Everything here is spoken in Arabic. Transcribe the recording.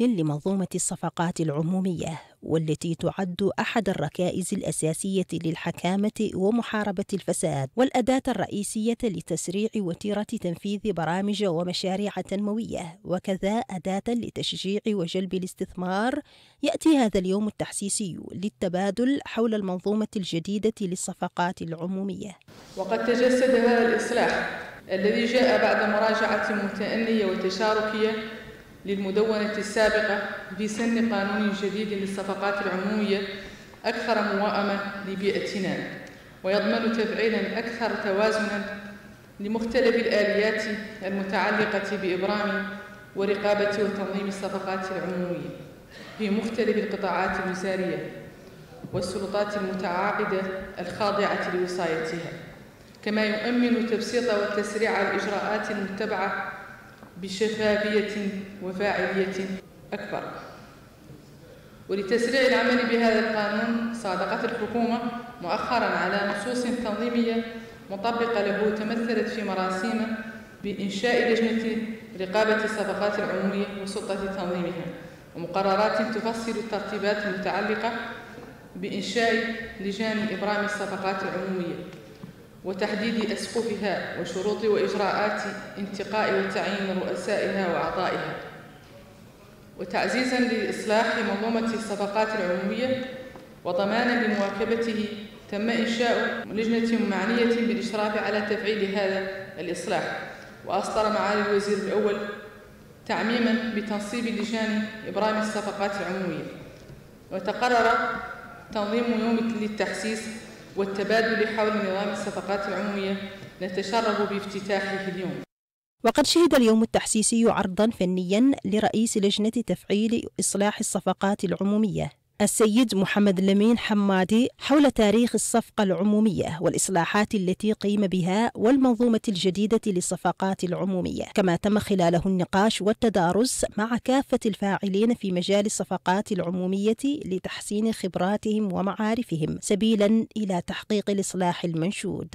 لمنظومة الصفقات العمومية والتي تعد أحد الركائز الأساسية للحكامة ومحاربة الفساد والأداة الرئيسية لتسريع وتيرة تنفيذ برامج ومشاريع تنموية وكذا أداة لتشجيع وجلب الاستثمار. يأتي هذا اليوم التحسيسي للتبادل حول المنظومة الجديدة للصفقات العمومية. وقد تجسد هذا الإصلاح الذي جاء بعد مراجعة متأنية وتشاركية للمدونة السابقة في سن قانون جديد للصفقات العمومية أكثر موائمة لبيئتنا ويضمن تفعيلا أكثر توازنا لمختلف الآليات المتعلقة بإبرام ورقابة وتنظيم الصفقات العمومية في مختلف القطاعات الوزارية والسلطات المتعاقدة الخاضعة لوصايتها كما يؤمن تبسيط وتسريع الإجراءات المتبعة بشفافية وفاعلية أكبر. ولتسريع العمل بهذا القانون صادقت الحكومة مؤخرا على نصوص تنظيمية مطبقة له تمثلت في مراسيم بإنشاء لجنة رقابة الصفقات العمومية وسلطة تنظيمها ومقررات تفصل الترتيبات المتعلقة بإنشاء لجان إبرام الصفقات العمومية. وتحديد أسقفها وشروط وإجراءات انتقاء وتعيين رؤسائها وأعضائها. وتعزيزا لإصلاح منظومة الصفقات العمومية وضمانا لمواكبته تم إنشاء لجنة معنية بالإشراف على تفعيل هذا الإصلاح. وأصدر معالي الوزير الأول تعميما بتنصيب لجان إبرام الصفقات العمومية. وتقرر تنظيم يوم للتحسيس والتبادل حول نظام الصفقات العمومية نتشرف بافتتاحه اليوم. وقد شهد اليوم التحسيسي عرضا فنيا لرئيس لجنة تفعيل إصلاح الصفقات العمومية. السيد محمد لمين حمادي حول تاريخ الصفقة العمومية والإصلاحات التي قيم بها والمنظومة الجديدة للصفقات العمومية كما تم خلاله النقاش والتدارس مع كافة الفاعلين في مجال الصفقات العمومية لتحسين خبراتهم ومعارفهم سبيلا إلى تحقيق الإصلاح المنشود.